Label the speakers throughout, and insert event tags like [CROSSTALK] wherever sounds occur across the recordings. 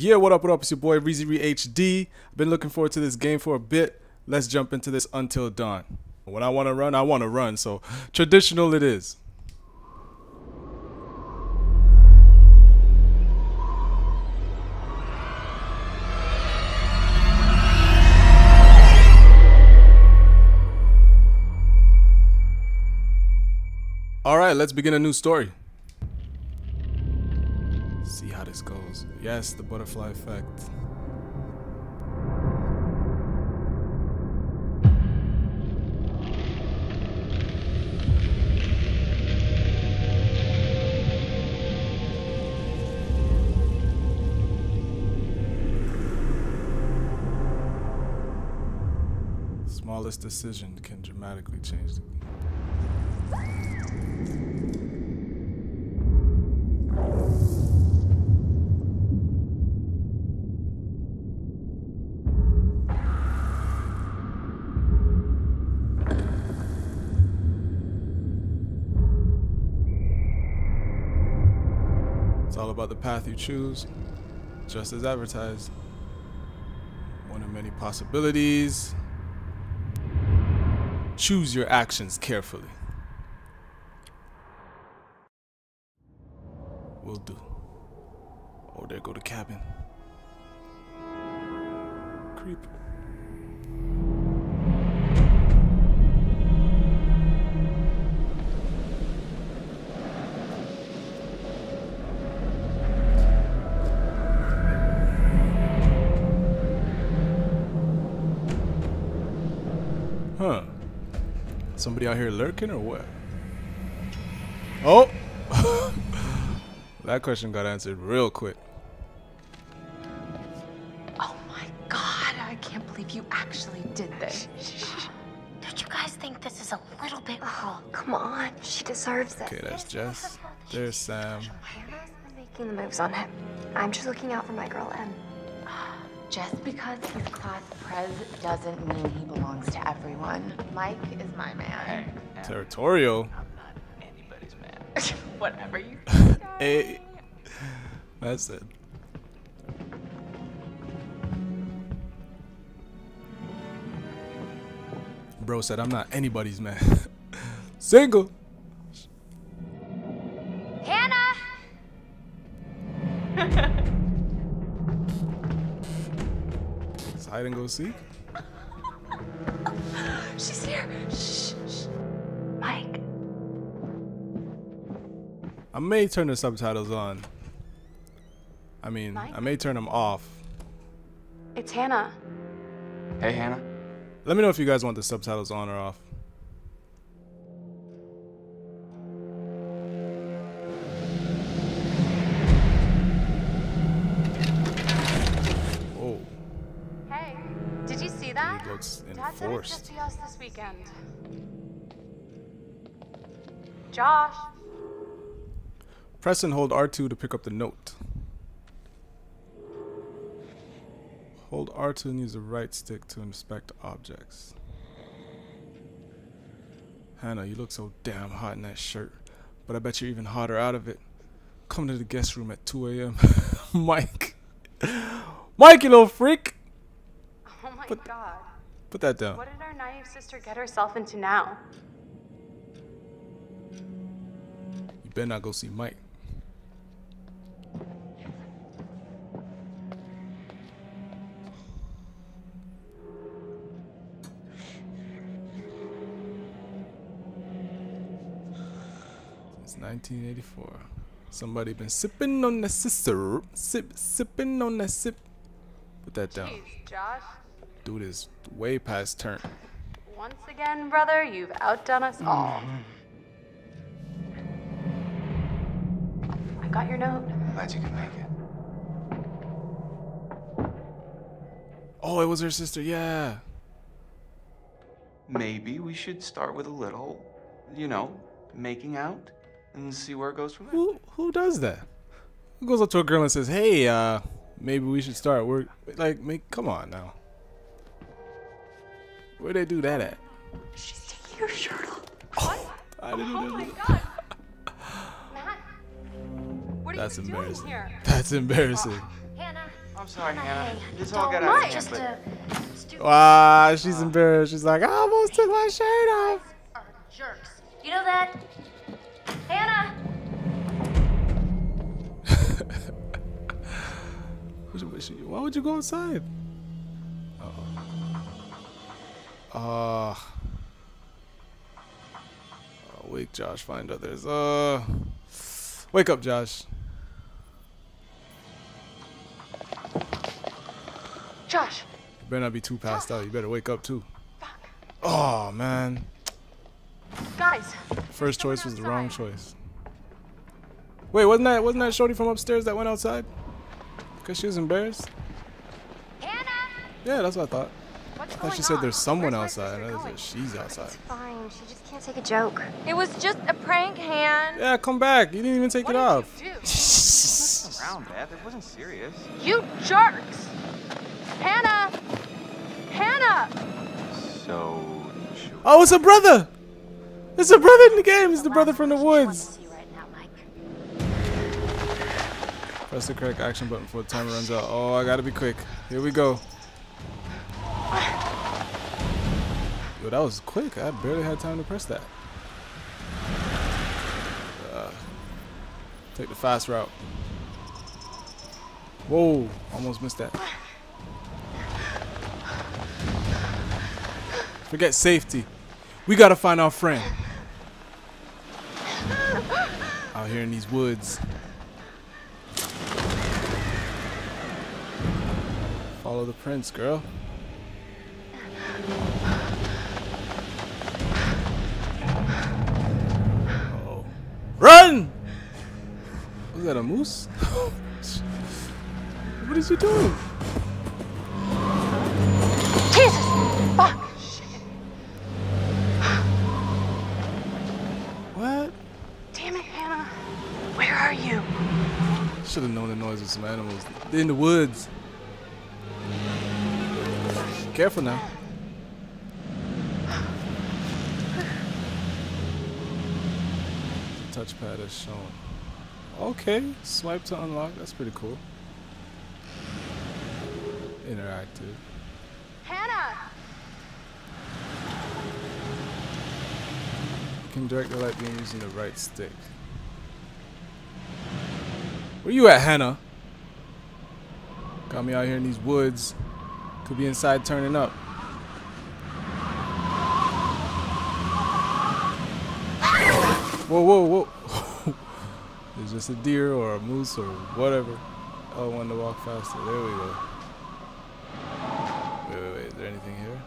Speaker 1: Yeah, what up, what up? It's your boy Reezy HD. I've been looking forward to this game for a bit. Let's jump into this Until Dawn. When I want to run, I want to run, so traditional it is. All right, let's begin a new story. Goes. Yes, the butterfly effect. Smallest decision can dramatically change the It's about the path you choose, just as advertised. One of many possibilities. Choose your actions carefully. Will do. Oh, there go the cabin. Creep. Somebody out here lurking or what? Oh! [LAUGHS] that question got answered real quick.
Speaker 2: Oh my god, I can't believe you actually did this.
Speaker 3: Don't you guys think this is a little bit oh, cruel?
Speaker 4: Come on, she deserves it.
Speaker 1: Okay, that's Jess. There's Sam.
Speaker 4: Hannah's been making the moves on him. I'm just looking out for my girl Em.
Speaker 2: Just because he's class prez doesn't mean he belongs to everyone. Mike is my man.
Speaker 1: Hey, Territorial.
Speaker 5: I'm not anybody's man. [LAUGHS] [LAUGHS]
Speaker 2: Whatever you [LAUGHS]
Speaker 1: Hey. That's it. Bro said, I'm not anybody's man. Single. Hide and go seek. [LAUGHS]
Speaker 2: She's here. Shh, shh.
Speaker 4: Mike,
Speaker 1: I may turn the subtitles on. I mean, I may turn them off.
Speaker 4: it's Hannah.
Speaker 5: Hey, Hannah.
Speaker 1: Let me know if you guys want the subtitles on or off. He looks
Speaker 6: Dad said it's just us this weekend. Josh,
Speaker 1: Press and hold R2 to pick up the note. Hold R2 and use the right stick to inspect objects. Hannah, you look so damn hot in that shirt, but I bet you're even hotter out of it. Come to the guest room at 2 a.m. [LAUGHS] Mike. Mike, you little freak!
Speaker 6: oh my
Speaker 1: But-
Speaker 6: god.
Speaker 1: Put that down.
Speaker 6: What did our naive sister get herself into now?
Speaker 1: You better not go see Mike. Since 1984. Somebody been sipping on that sister. Sip, sipping on that sip. Put that down.
Speaker 6: Jeez, Josh.
Speaker 1: Dude is way past turn.
Speaker 6: Once again, brother, you've outdone us all. I got your note.
Speaker 5: I'm Glad you can make it.
Speaker 1: Oh, it was her sister. Yeah.
Speaker 5: Maybe we should start with a little, you know, making out and see where it goes from there.
Speaker 1: Who who does that? Who goes up to a girl and says, "Hey, uh, maybe we should start." We're like, make come on now. Where they do that at?
Speaker 4: She's taking her shirt off. What?
Speaker 1: I didn't
Speaker 6: Oh
Speaker 1: know
Speaker 6: my god. [LAUGHS] Matt, what are
Speaker 1: That's
Speaker 6: you
Speaker 1: embarrassing.
Speaker 6: doing here?
Speaker 1: That's embarrassing.
Speaker 3: Hannah,
Speaker 5: I'm sorry, Hannah.
Speaker 3: Hey,
Speaker 5: This all got
Speaker 3: don't-
Speaker 5: out of hand,
Speaker 3: just
Speaker 5: but
Speaker 3: a stupid
Speaker 1: Ah, she's embarrassed. She's like, I almost took my shirt off.
Speaker 3: are jerks. You know that? Hannah! [LAUGHS]
Speaker 1: Why would you- Why would you go outside? Uh, wake Josh, find others. Uh, wake up, Josh.
Speaker 2: Josh,
Speaker 1: You better not be too passed out. You better wake up too. Fuck. Oh man,
Speaker 2: guys,
Speaker 1: first choice was the wrong choice. Wait, wasn't that wasn't that Shorty from upstairs that went outside? Cause she was embarrassed.
Speaker 3: Hannah!
Speaker 1: Yeah, that's what I thought.
Speaker 2: What's
Speaker 1: I thought she said oh, there's someone
Speaker 2: Where's
Speaker 1: outside. I said she's outside.
Speaker 4: It's Fine, she just can't take a joke.
Speaker 6: It was just a prank, Han.
Speaker 1: Yeah, come back. You didn't even take
Speaker 2: What
Speaker 1: it
Speaker 2: did
Speaker 1: off.
Speaker 2: you do? [LAUGHS]
Speaker 5: around, Beth. It wasn't serious.
Speaker 6: You jerks! Hannah! Hannah!
Speaker 5: So, should
Speaker 1: Oh, it's a brother. It's a brother in the game. It's the brother from the woods.
Speaker 3: See right now, Mike.
Speaker 1: Press the correct action button before the timer runs out. Oh, I gotta be quick. Here we go. Yo, that was quick. I barely had time to press that. Uh, take the fast route. Whoa, almost missed that. Forget safety. We gotta find our friend. Out here in these woods. Follow the prints, girl. Oh. Run! Was that a moose? [LAUGHS] what is he doing?
Speaker 2: Jesus! Fuck! Shit!
Speaker 1: What?
Speaker 2: Damn it, Hannah. Where are you?
Speaker 1: Should have known the noise of some animals. They're in the woods. Careful now. The touchpad is shown. Okay, swipe to unlock. That's pretty cool. Interactive.
Speaker 6: Hannah!
Speaker 1: You can direct the light beam using the right stick. Where you at, Hannah? Got me out here in these woods. Could be inside turning up. Whoa, whoa, whoa. It's just a deer or a moose or whatever. Oh, I wanted to walk faster. There we go. Wait, wait, wait. Is there anything here?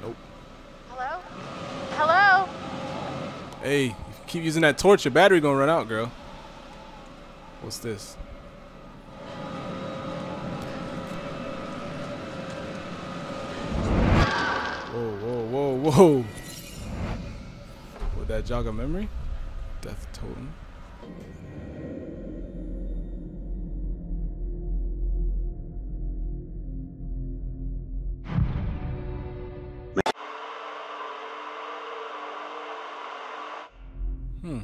Speaker 1: Nope.
Speaker 6: Hello? Hello?
Speaker 1: Hey, if you keep using that torch, your battery gonna run out, girl. What's this? Whoa, whoa, whoa, whoa. Would that jog a memory? Death totem. Hmm.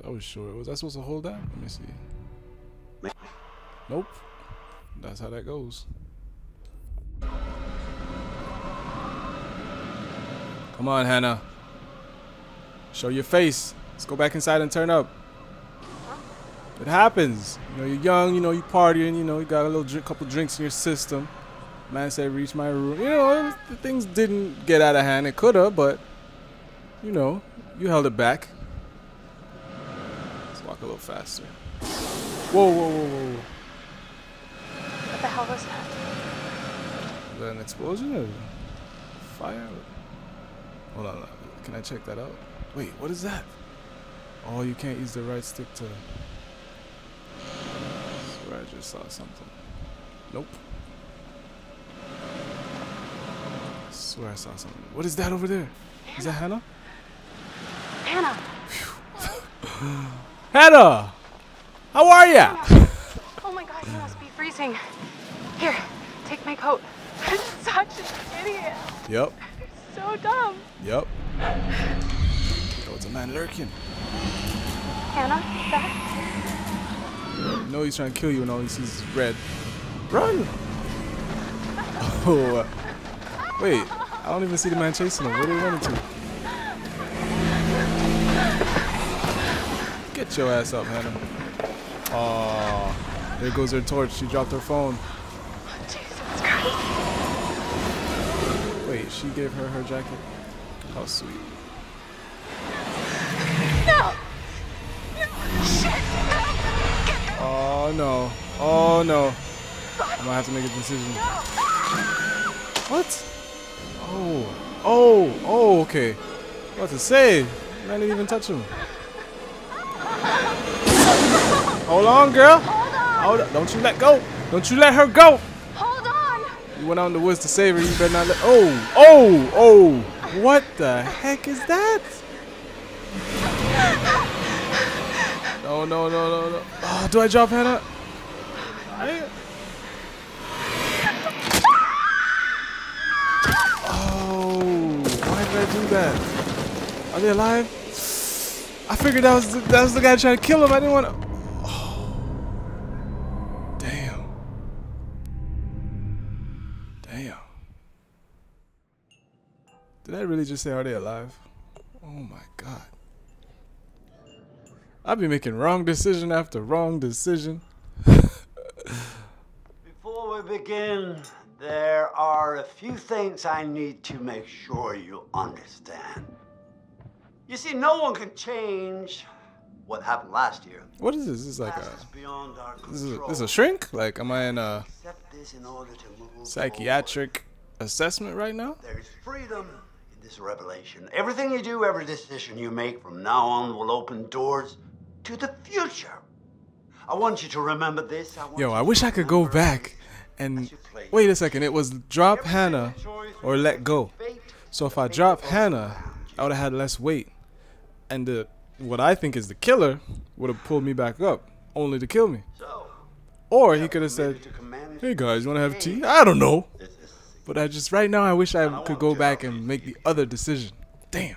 Speaker 1: That was short. Was I supposed to hold that? Let me see. Nope. That's how that goes. Come on, Hannah. Show your face. Let's go back inside and turn up. It happens. You know, you're young, you know, you partying, you know, you got a little drink, couple drinks in your system. Man said, reach my room. You know, the things didn't get out of hand. It could have, but, you know, you held it back. Let's walk a little faster. Whoa, whoa, whoa, whoa.
Speaker 2: What the hell was that?
Speaker 1: Is that an explosion or fire? Hold on, can I check that out? Wait, what is that? Oh, you can't use the right stick to. Swear I just saw something. Nope. I Swear I saw something. What is that over there? Is that Hannah?
Speaker 2: Hannah! [LAUGHS]
Speaker 1: Hannah! How are ya?
Speaker 2: Oh my god, you must be freezing. Here, take my coat. [LAUGHS] I'm such an idiot.
Speaker 1: Yep,
Speaker 2: So dumb.
Speaker 1: yep. Oh, it's a man lurking.
Speaker 2: Hannah, that?
Speaker 1: You know he's trying to kill you and all he sees is red. Run! [LAUGHS] Oh, uh, wait. I don't even see the man chasing him. Where are they running to? Get your ass up, Hannah. Oh, there goes her torch. She dropped her phone. Wait, she gave her her jacket? How sweet. Oh no. Oh no. I'm gonna have to make a decision. What? Oh. Oh. Oh, okay. What to say? I didn't even touch him. Hold on, girl. Hold on. Don't you let go. Don't you let her go.
Speaker 4: Hold on.
Speaker 1: You went out in the woods to save her. You better not let. Oh. Oh. Oh. What the heck is that? [LAUGHS] No, no, no, no. Oh, do I drop Hannah? I... Oh, why did I do that? Are they alive? I figured that was the, that was the guy trying to kill him. I didn't want to. Oh. Damn. Damn. Did I really just say are they alive? Oh my god. I've been making wrong decision after wrong decision.
Speaker 7: Before we begin, there are a few things I need to make sure you understand. You see, no one can change what happened last year.
Speaker 1: What is this? This is like a
Speaker 7: is beyond our
Speaker 1: this is a, this shrink? Like am I in a
Speaker 7: this in move forward.
Speaker 1: psychiatric assessment right now?
Speaker 7: There is freedom in this revelation. Everything you do, every decision you make from now on will open doors to the future. I want you to remember this. I want
Speaker 1: Yo, I wish I could go back and wait a second. It was drop Hannah or let go. So if I drop Hannah, I would have had less weight, and the what I think is the killer would have pulled me back up, only to kill me.
Speaker 7: So,
Speaker 1: Or he could have said, "Hey guys, you want to have tea?" I don't know. But I just right now I wish I could go back and make the other decision. Damn.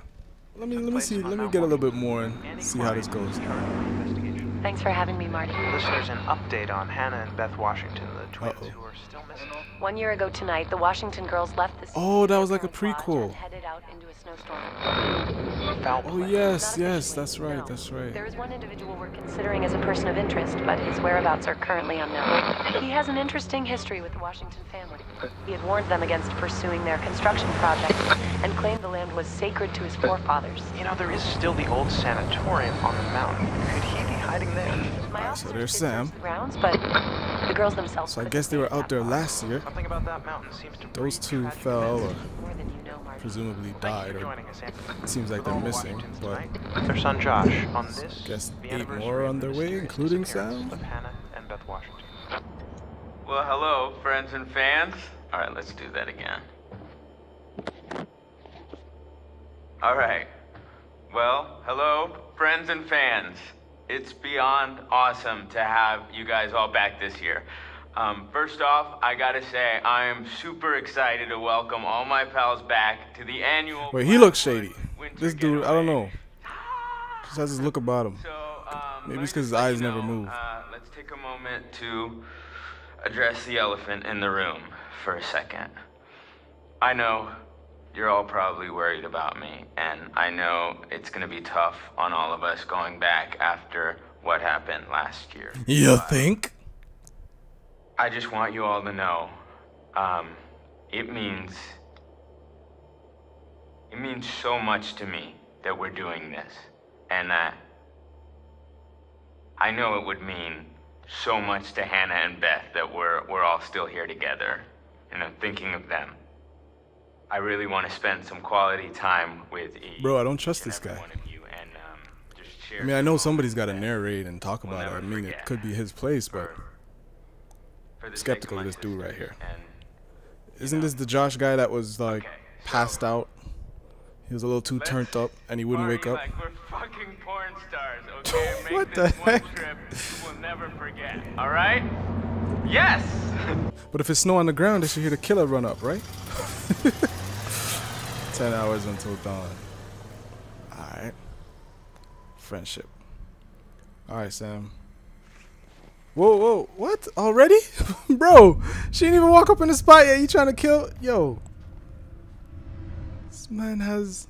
Speaker 1: Let me let me see. Let me get a little bit more and see how this goes.
Speaker 6: Thanks for having me, Marty.
Speaker 8: Listeners, an update on Hannah and Beth Washington, the twins
Speaker 1: Uh-oh.
Speaker 8: who are still missing.
Speaker 6: One year ago tonight, the Washington girls left the
Speaker 1: Oh, that was like a prequel.
Speaker 6: headed out into a snowstorm.
Speaker 8: Foul
Speaker 1: Oh
Speaker 8: play.
Speaker 1: yes, yes, that's right,
Speaker 6: no.
Speaker 1: that's right.
Speaker 6: There is one individual we're considering as a person of interest, but his whereabouts are currently unknown. He has an interesting history with the Washington family. He had warned them against pursuing their construction project and claimed the land was sacred to his forefathers.
Speaker 8: You know, there is still the old sanatorium on the mountain. Could he be hiding there?
Speaker 6: My
Speaker 1: so there's Sam.
Speaker 6: search the grounds, but the girls themselves.
Speaker 1: So I guess they were out there last year.
Speaker 8: Something about that mountain seems to
Speaker 1: Those two fell or
Speaker 6: you know,
Speaker 1: presumably died or
Speaker 8: joining
Speaker 1: it seems like they're missing, but
Speaker 8: with their son Josh on this.
Speaker 1: guess
Speaker 8: the
Speaker 1: eight more on their way, including Sam?
Speaker 8: Of Hannah and Beth Washington.
Speaker 5: Well, hello, friends and fans. All right, let's do that again. All right. Well, hello, friends and fans. It's beyond awesome to have you guys all back this year. Um, first off, I gotta say, I am super excited to welcome all my pals back to the annual.
Speaker 1: wait, he looks shady. This dude, I don't know. Just has this look about him.
Speaker 5: So, um,
Speaker 1: Maybe it's
Speaker 5: me
Speaker 1: 'cause his eyes
Speaker 5: you
Speaker 1: never move.
Speaker 5: Uh, let's take a moment to address the elephant in the room for a second. I know you're all probably worried about me, and I know it's gonna be tough on all of us going back after what happened last year.
Speaker 1: You think?
Speaker 5: I just want you all to know, um, it means, it means so much to me that we're doing this, and that I know it would mean so much to Hannah and Beth that we're we're all still here together, and I'm thinking of them. I really want to spend some quality time with each
Speaker 1: Bro, I don't trust this guy.
Speaker 5: one of you, and um,
Speaker 1: I mean, I know somebody's got to narrate and talk
Speaker 5: we'll
Speaker 1: about it. I mean, it could be his place, but
Speaker 5: for- for
Speaker 1: skeptical of this dude right here.
Speaker 5: and
Speaker 1: isn't this the Josh guy that was like
Speaker 5: Okay, so-
Speaker 1: passed out? He was a little too turned up and he wouldn't wake up.
Speaker 5: Like we're fucking porn stars, [LAUGHS] okay? Make
Speaker 1: What
Speaker 5: this
Speaker 1: the
Speaker 5: one
Speaker 1: heck?
Speaker 5: trip you will never forget. All right? Yes.
Speaker 1: But if it's snow on the ground, they should hear the killer run up, right? [LAUGHS] Ten hours until dawn. Alright. Friendship. Alright, Sam. Whoa, whoa, what? Already? [LAUGHS] Bro, she didn't even walk up in the spot yet. You trying to kill? Yo. This man has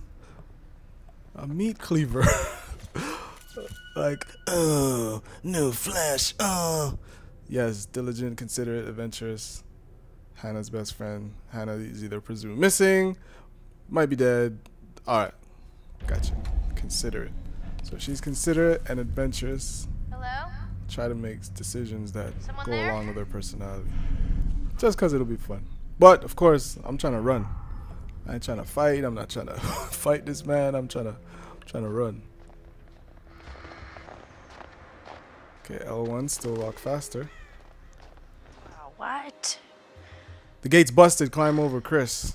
Speaker 1: a meat cleaver. [LAUGHS] like, uh, oh, no flesh, oh. Uh. Yes, diligent, considerate, adventurous. Hannah's best friend. Hannah is either presumed missing, might be dead. Alright, gotcha. Considerate. So she's considerate and adventurous.
Speaker 3: Hello?
Speaker 1: Try to make decisions that
Speaker 3: Someone
Speaker 1: go
Speaker 3: there?
Speaker 1: along with her personality. Just because it'll be fun. But, of course, I'm trying to run. I ain't trying to fight. I'm not trying [LAUGHS] to fight this man. I'm trying to, trying to run. Okay, L1 still walk faster.
Speaker 6: Wow, what?
Speaker 1: The gate's busted. Climb over, Chris.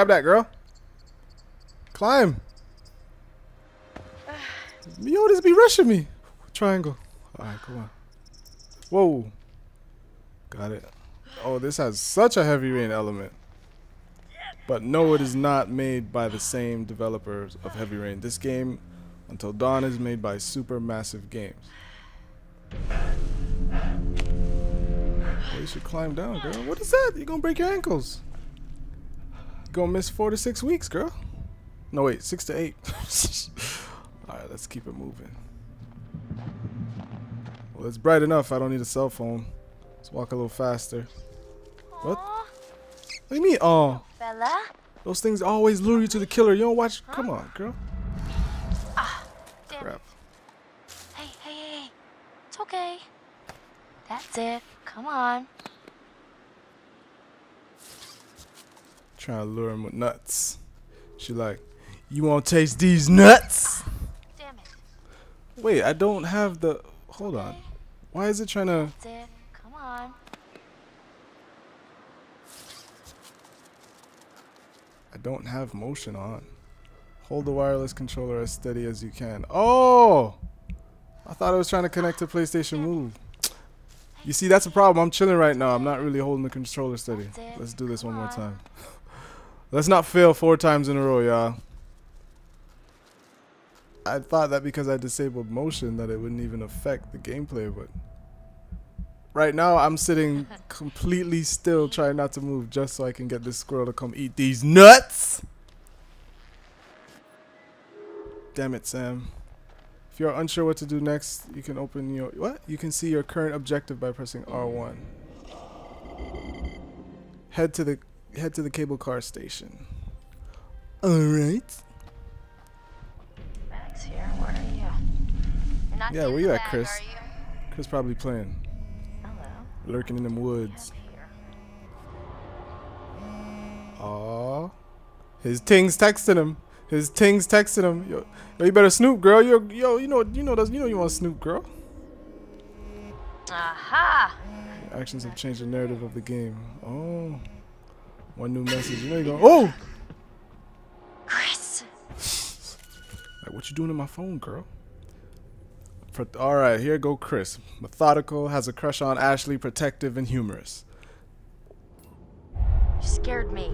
Speaker 1: Grab that, girl. Climb. Yo, this be rushing me. Triangle. Alright, come on. Whoa. Got it. Oh, this has such a heavy rain element. But no, it is not made by the same developers of Heavy Rain. This game, Until Dawn, is made by Supermassive Games. Well, you should climb down, girl. What is that? You're gonna break your ankles. Gonna miss four to six weeks, girl. No, wait, six to eight. [LAUGHS] Alright, let's keep it moving. Well, it's bright enough. I don't need a cell phone. Let's walk a little faster. What? What do you mean, oh?
Speaker 3: Bella?
Speaker 1: Those things always lure you to the killer. You don't watch. Come on, girl.
Speaker 3: Ah, damn.
Speaker 1: Crap.
Speaker 3: Hey, hey, hey. It's okay. That's it. Come on.
Speaker 1: Trying to lure him with nuts. She like, you want to taste these nuts?
Speaker 3: Damn it.
Speaker 1: Wait, I don't have the. Hold on. Why is it trying to?
Speaker 3: It. Come on.
Speaker 1: I don't have motion on. Hold the wireless controller as steady as you can. Oh! I thought I was trying to connect to PlayStation Move. You see, that's a problem. I'm chilling right now. I'm not really holding the controller steady. Let's do this one more time. Let's not fail four times in a row, y'all. I thought that because I disabled motion that it wouldn't even affect the gameplay, but right now I'm sitting [LAUGHS] completely still trying not to move just so I can get this squirrel to come eat these nuts. Damn it, Sam. If you're unsure what to do next, you can open your what? You can see your current objective by pressing R1. Head to the head to the cable car station. All right.
Speaker 3: Max here. Where are you? Not
Speaker 1: Yeah, where you at, Chris?
Speaker 3: are you?
Speaker 1: Chris probably playing,
Speaker 3: Hello.
Speaker 1: lurking in them woods.
Speaker 3: Here.
Speaker 1: Aw. His ting's texting him. His ting's texting him. Yo, yo you better snoop, girl. Yo, yo, you know, you know, that's, you know, you want to snoop, girl.
Speaker 3: Aha!
Speaker 1: Your actions have changed the narrative of the game. Oh, one new message. You know you go. Oh,
Speaker 3: Chris!
Speaker 1: like what you doing in my phone, girl? Pro- all right, here go Chris. Methodical, has a crush on Ashley, protective and humorous.
Speaker 3: You scared me.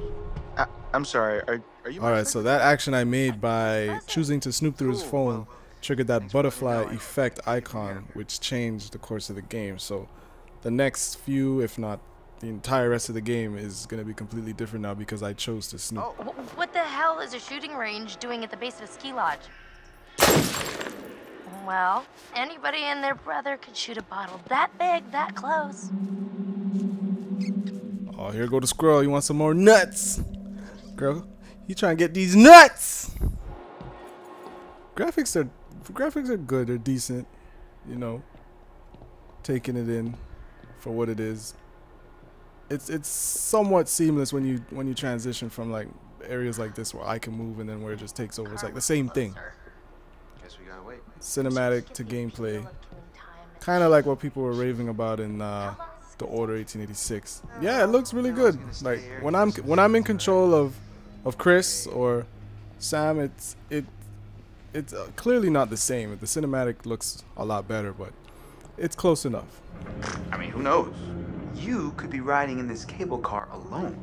Speaker 8: I, I'm sorry. Are, are you?
Speaker 1: All right, so that action I made by choosing to snoop through his phone triggered that
Speaker 8: thanks for letting me
Speaker 1: butterfly effect icon, which changed the course of the game. So the next few, if not the entire rest of the game, is going to be completely different now because I chose to snoop.
Speaker 8: Oh,
Speaker 3: What the hell is a shooting range doing at the base of a ski lodge? Well, anybody and their brother could shoot a bottle that big, that close.
Speaker 1: Oh, here go the squirrel. You want some more nuts? Girl, you trying to get these nuts? Graphics are graphics are good. They're decent. You know, taking it in for what it is. It's it's somewhat seamless when you when you transition from like areas like this where I can move and then where it just takes over. It's like the same thing.
Speaker 8: guess we gotta wait.
Speaker 1: Cinematic to gameplay. Kind of like what people were raving about in uh, the Order 1886. Yeah, it looks really good. Like when I'm when I'm in control of of Chris or Sam, it's it it's uh, clearly not the same. The cinematic looks a lot better, but it's close enough.
Speaker 9: I mean, who knows? You could be riding in this cable car alone.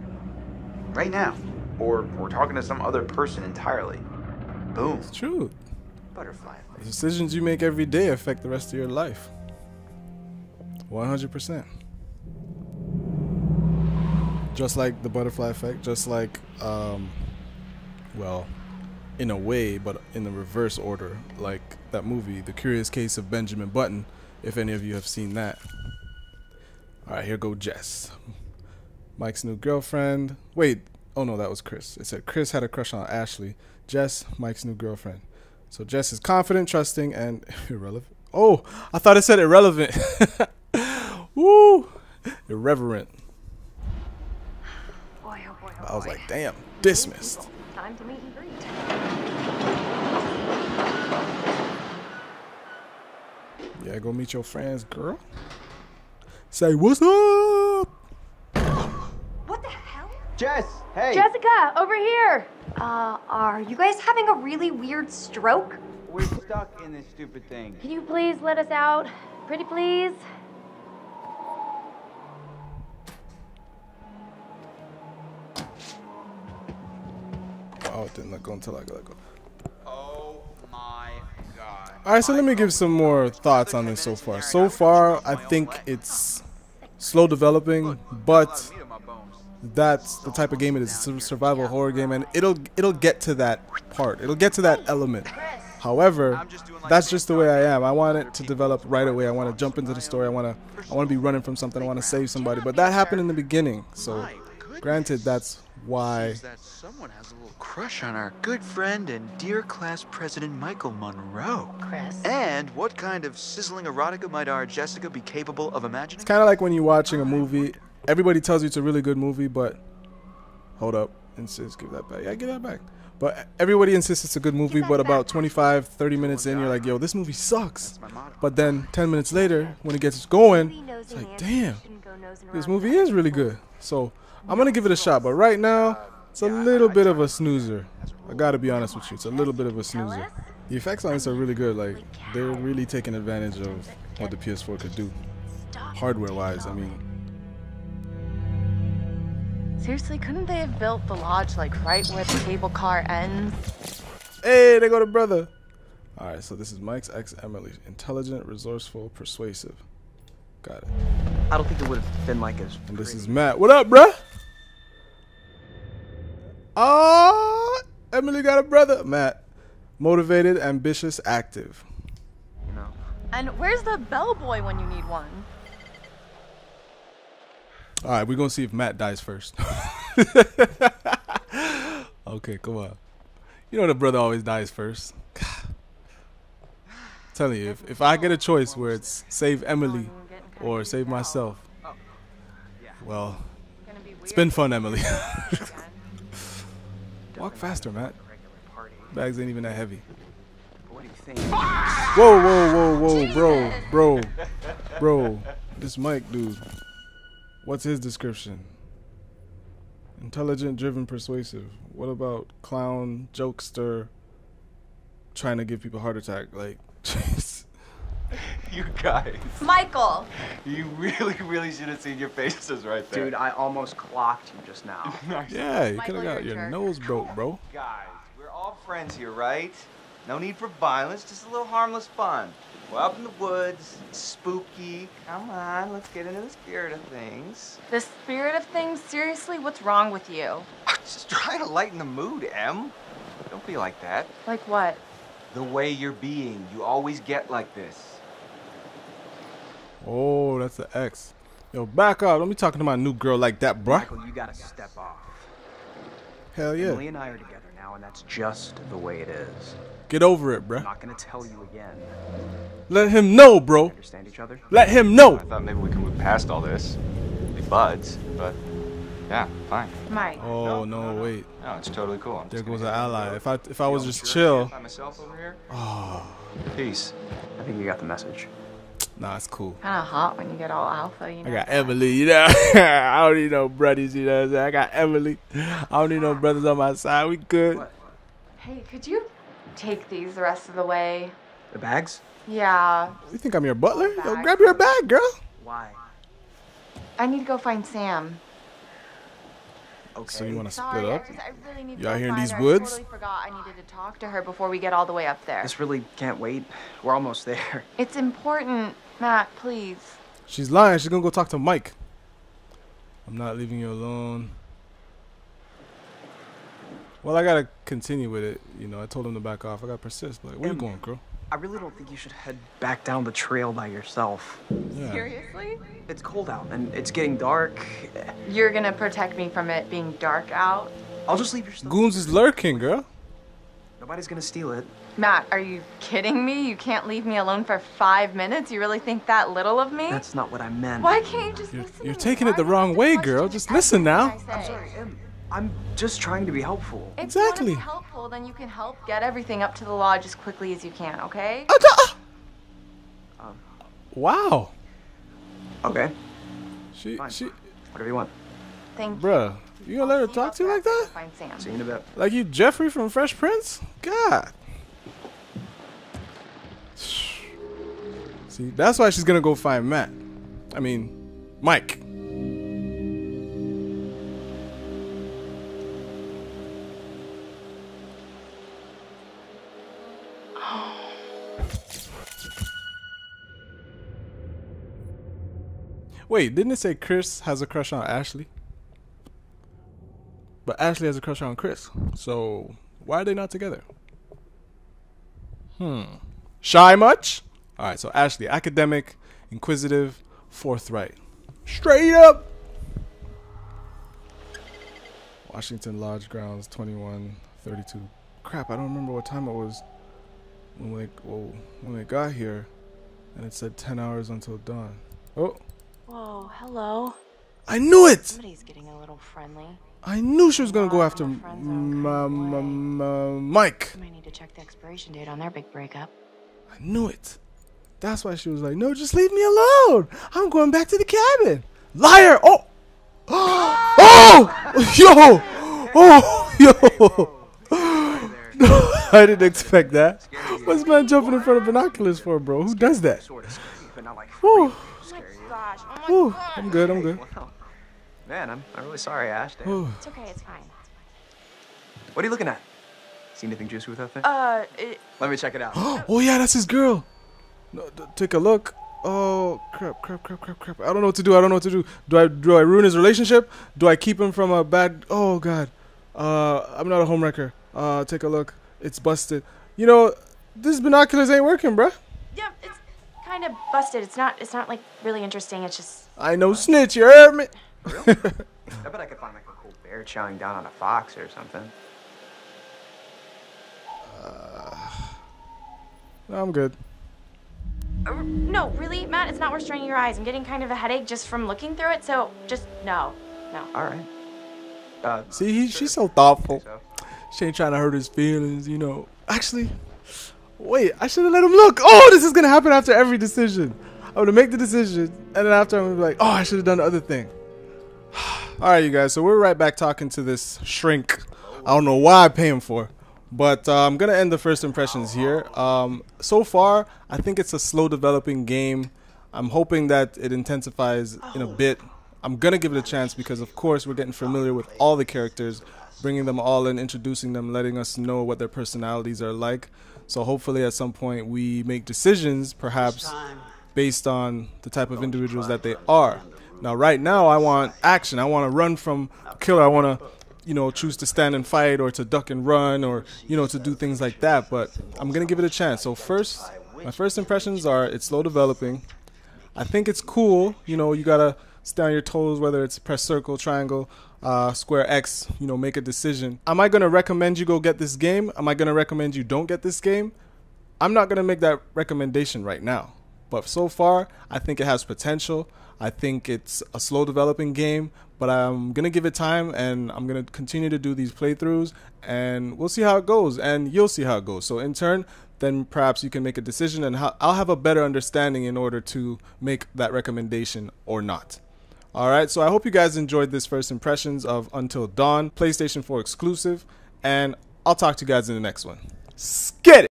Speaker 9: Right now. Or we're talking to some other person entirely. Boom.
Speaker 1: It's true.
Speaker 9: Butterfly.
Speaker 1: The decisions you make every day affect the rest of your life. 100%. Just like the butterfly effect, just like, um, well, in a way, but in the reverse order, like that movie, The Curious Case of Benjamin Button, if any of you have seen that. Alright, here go Jess. Mike's new girlfriend. Wait, oh no, that was Chris. It said Chris had a crush on Ashley. Jess, Mike's new girlfriend. So Jess is confident, trusting, and [LAUGHS] irrelevant. Oh, I thought it said irrelevant. [LAUGHS] Woo! Irreverent.
Speaker 4: Boy, oh boy, oh
Speaker 1: I was
Speaker 4: boy.
Speaker 1: like, damn, dismissed.
Speaker 4: Time to meet and greet.
Speaker 1: Yeah, go meet your friends, girl. Say what's up.
Speaker 4: What the hell?
Speaker 9: Jess, hey.
Speaker 4: Jessica, over here. Uh, are you guys having a really weird stroke?
Speaker 9: We're stuck in this stupid thing.
Speaker 3: Can you please let us out? Pretty please?
Speaker 1: Oh, it didn't let go until I let go. All right, so let me give some more thoughts on this so far. So far, I think it's slow developing, but that's the type of game it is. It's a survival horror game, and it'll it'll get to that part. It'll get to that element. However, that's just the way I am. I want it to develop right away. I want to jump into the story. I want to I want to be running from something. I want to save somebody. But that happened in the beginning. So, granted, that's why.
Speaker 10: That someone has a little crush on our good friend and dear class president Michael Munroe.
Speaker 2: Chris.
Speaker 10: And what kind of sizzling erotica might our Jessica be capable of imagining?
Speaker 1: It's kind of like when you're watching a movie. Everybody tells you it's a really good movie, but hold up, insist, give that back. Yeah, give that back. But everybody insists it's a good movie, but about 25, 30 minutes in, you're like, yo, this movie sucks. But then 10 minutes later, when it gets going, it's like, damn, this movie is really good. So I'm gonna give it a shot. But right now, it's a little bit of a snoozer. I gotta be honest with you, it's a little bit of a snoozer. The effects on this are really good. Like they're really taking advantage of what the PS4 could do, hardware-wise. I mean,
Speaker 2: Seriously, couldn't they have built the lodge like right where the cable car ends?
Speaker 1: Hey, they go to brother. All right, so this is Mike's ex Emily. Intelligent, resourceful, persuasive. Got it.
Speaker 11: I don't think it would have been like as.
Speaker 1: And this is Matt. What up, bruh? Oh, Emily got a brother. Matt, motivated, ambitious, active.
Speaker 11: You know.
Speaker 2: And where's the bellboy when you need one?
Speaker 1: All right, we're gonna see if Matt dies first. [LAUGHS] okay, come on. You know the brother always dies first. [SIGHS] telling you, if, if I get a choice where it's save Emily or save myself, oh, well, it's been fun, Emily. [LAUGHS] Walk faster, Matt. Bags ain't even that heavy.
Speaker 11: What do you think?
Speaker 1: Whoa, whoa, whoa, whoa, bro, bro, bro. This Mike dude. What's his description? Intelligent, driven, persuasive. What about clown, jokester, trying to give people a heart attack? Like, [LAUGHS]
Speaker 9: guys.
Speaker 2: Michael!
Speaker 9: You really, really should have seen your faces right there.
Speaker 11: Dude, I almost clocked you just now. [LAUGHS]
Speaker 1: Yeah, you could have got your
Speaker 2: jerk.
Speaker 1: nose broke, bro.
Speaker 9: Guys, we're all friends here, right? No need for violence, just a little harmless fun. We're up in the woods, spooky. Come on, let's get into the spirit of things.
Speaker 2: The spirit of things? Seriously, what's wrong with you? [LAUGHS]
Speaker 9: Just trying to lighten the mood, Em. Don't be like that.
Speaker 2: Like what?
Speaker 9: The way you're being, you always get like this.
Speaker 1: Oh, that's the X. Yo, back up. Don't be talking to my new girl like that, bruh.
Speaker 11: Michael, you gotta step off.
Speaker 1: Hell yeah.
Speaker 11: Emily and I are together now, and that's just the way it is.
Speaker 1: Get over it,
Speaker 11: I'm not gonna tell you again.
Speaker 1: Let him know, bro.
Speaker 11: Understand each other?
Speaker 1: Let him know.
Speaker 9: I thought maybe we could move past all this. Be buds, but yeah, fine.
Speaker 2: Mike.
Speaker 1: Oh no, wait.
Speaker 9: No, it's totally cool. I'm
Speaker 1: There goes
Speaker 9: gonna
Speaker 1: an ally.
Speaker 9: real
Speaker 1: If I if I was just chill,
Speaker 9: By myself over here.
Speaker 1: oh,
Speaker 9: Peace.
Speaker 11: I think you got the message.
Speaker 1: Nah, it's cool.
Speaker 2: Kind of hot when you get all alpha, you know.
Speaker 1: I got Emily, you know. [LAUGHS] I don't need no brothers, you know what I'm saying? I got Emily. I don't need no brothers on my side. We good.
Speaker 11: What?
Speaker 2: Hey, could you take these the rest of the way?
Speaker 11: The bags?
Speaker 2: Yeah.
Speaker 1: You think I'm your butler? Yo, grab your bag, girl.
Speaker 11: Why?
Speaker 2: I need to go find Sam.
Speaker 11: Okay.
Speaker 1: So you want to
Speaker 2: Sorry,
Speaker 1: split
Speaker 2: I,
Speaker 1: up?
Speaker 2: just, I really need
Speaker 1: You out
Speaker 2: go
Speaker 1: here in these
Speaker 2: her.
Speaker 1: woods?
Speaker 2: I totally forgot I needed to talk to her before we get all the way up there.
Speaker 11: This really can't wait. We're almost there.
Speaker 2: It's important, Matt, please.
Speaker 1: She's lying. She's gonna go talk to Mike. I'm not leaving you alone. Well, I gotta continue with it. You know, I told him to back off. I gotta persist. Like, where you going, girl?
Speaker 11: I really don't think you should head back down the trail by yourself.
Speaker 1: Yeah.
Speaker 2: Seriously?
Speaker 11: It's cold out and it's getting dark.
Speaker 2: You're gonna protect me from it being dark out?
Speaker 11: I'll just leave your stuff.
Speaker 1: Goons is lurking, girl.
Speaker 11: Nobody's gonna steal it.
Speaker 2: Matt, are you kidding me? You can't leave me alone for five minutes? You really think that little of me?
Speaker 11: That's not what I meant.
Speaker 2: Why can't you just
Speaker 1: You're,
Speaker 2: listen
Speaker 1: you're
Speaker 2: to me?
Speaker 1: taking it the wrong way, girl. Just listen now.
Speaker 2: I'm sorry.
Speaker 11: I'm just trying to be helpful.
Speaker 2: If
Speaker 1: Exactly.
Speaker 2: you want to be helpful, then you can help get everything up to the lodge as quickly as you can, okay?
Speaker 11: Um,
Speaker 1: Wow.
Speaker 11: okay.
Speaker 1: She,
Speaker 11: Fine.
Speaker 1: she,
Speaker 11: Whatever you want.
Speaker 2: Thank you.
Speaker 1: bruh. You gonna let her talk to you like that?
Speaker 2: Find Sam.
Speaker 11: See you in a bit.
Speaker 1: Like you, Jeffrey from Fresh Prince? God. See, that's why she's gonna go find Matt. I mean, Mike. [SIGHS] Wait, didn't it say Chris has a crush on Ashley? But Ashley has a crush on Chris. So why are they not together? Hmm. Shy much? Alright, so Ashley, academic, inquisitive, forthright. Straight up! Washington Lodge grounds 2132. Crap, I don't remember what time it was when we whoa, when we got here. And it said 10 hours until dawn. Oh,
Speaker 3: Whoa, hello.
Speaker 1: I knew it!
Speaker 3: Somebody's getting a little friendly.
Speaker 1: I knew she was gonna go after Mike.
Speaker 3: Might need to check the expiration date on their big breakup.
Speaker 1: I knew it. That's why she was like, "No, just leave me alone. I'm going back to the cabin." Liar! Oh, [GASPS] oh, [LAUGHS] yo, oh, yo. [LAUGHS] I didn't expect that. What's man jumping in front of binoculars for, bro? Who does that?
Speaker 11: Sort of scary, but not like
Speaker 1: Whew.
Speaker 2: Gosh, oh my
Speaker 1: Whew.
Speaker 2: god.
Speaker 1: I'm good. I'm good.
Speaker 11: Man, I'm, I'm really sorry, Ash. Damn.
Speaker 1: Whew.
Speaker 3: It's okay, it's fine.
Speaker 11: What are you looking at? See anything juicy with that thing?
Speaker 2: Uh, it,
Speaker 11: Let me check it out. [GASPS]
Speaker 1: Oh yeah, that's his girl. No, d- take a look. Oh crap, crap, crap, crap, crap. I don't know what to do. I don't know what to do. Do I do I ruin his relationship? Do I keep him from a bad? Oh god. Uh, I'm not a homewrecker. Uh, take a look. It's busted. You know, this binoculars ain't working, bruh.
Speaker 3: Yeah, it's kind of busted. It's not. It's not like really interesting. It's just.
Speaker 1: I know snitch. You heard me.
Speaker 11: I bet I could find like a cool bear chowing down on a fox or something.
Speaker 1: No, I'm good.
Speaker 3: Uh, no, really, Matt. It's not worth straining your eyes. I'm getting kind of a headache just from looking through it. So just no, no.
Speaker 11: All right. Uh,
Speaker 1: See, he, she's so thoughtful.
Speaker 11: so.
Speaker 1: She ain't trying to hurt his feelings, you know. Actually, wait, I should have let him look. Oh, this is gonna happen after every decision. I'm gonna make the decision, and then after I'm gonna be like, oh, I should have done the other thing. [SIGHS] All right, you guys. So we're right back talking to this shrink. I don't know why I pay him for, but uh, I'm gonna end the first impressions here. Um, so far, I think it's a slow developing game. I'm hoping that it intensifies in a bit. I'm gonna give it a chance because, of course, we're getting familiar with all the characters, bringing them all in, introducing them, letting us know what their personalities are like. So hopefully, at some point, we make decisions, perhaps based on the type of individuals that they are. Now, right now, I want action. I want to run from killer. I want to, you know, choose to stand and fight or to duck and run or, you know, to do things like that. But I'm going to give it a chance. So, first, my first impressions are it's slow developing. I think it's cool. You know, you got to stay on your toes, whether it's press circle, triangle, uh, square X, you know, make a decision. Am I going to recommend you go get this game? Am I going to recommend you don't get this game? I'm not going to make that recommendation right now. But so far, I think it has potential. I think it's a slow developing game, but I'm going to give it time and I'm going to continue to do these playthroughs and we'll see how it goes and you'll see how it goes. So, in turn, then perhaps you can make a decision and I'll have a better understanding in order to make that recommendation or not. All right, so I hope you guys enjoyed this first impressions of Until Dawn, PlayStation 4 exclusive, and I'll talk to you guys in the next one. Skit it!